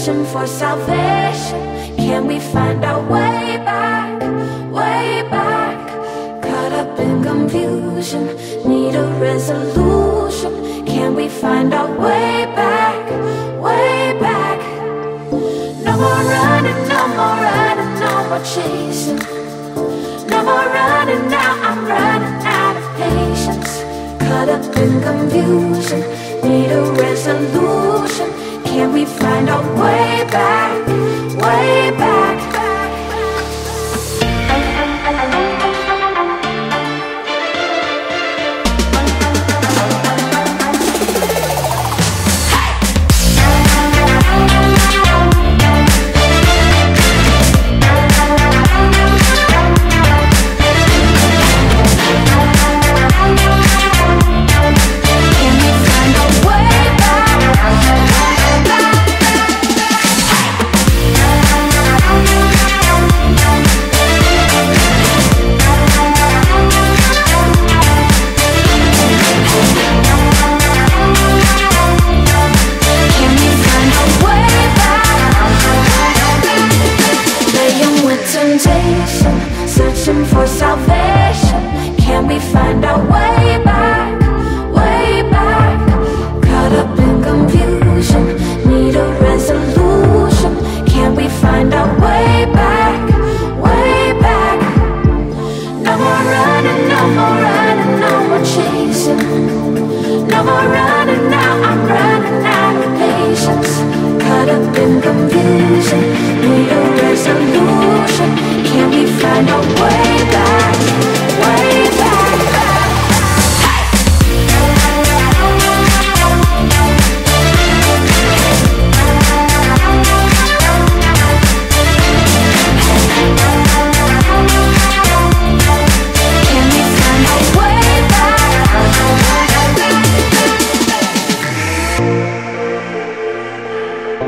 searching for salvation. Can we find our way back, way back? Caught up in confusion, need a resolution. Can we find our way back, way back? No more running, no more running, no more chasing. No more running now, I'm running out of patience. Caught up in confusion, need a resolution. Can we find our way back? Way back. Caught up in confusion, need a resolution. Can we find our way back? Way back. No more running, no more running, no more chasing. No more running now, I'm running out of patience. Caught up in confusion, need a resolution. No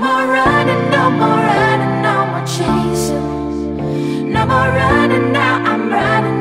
more running, no more running, no more chasing. No more running now, I'm running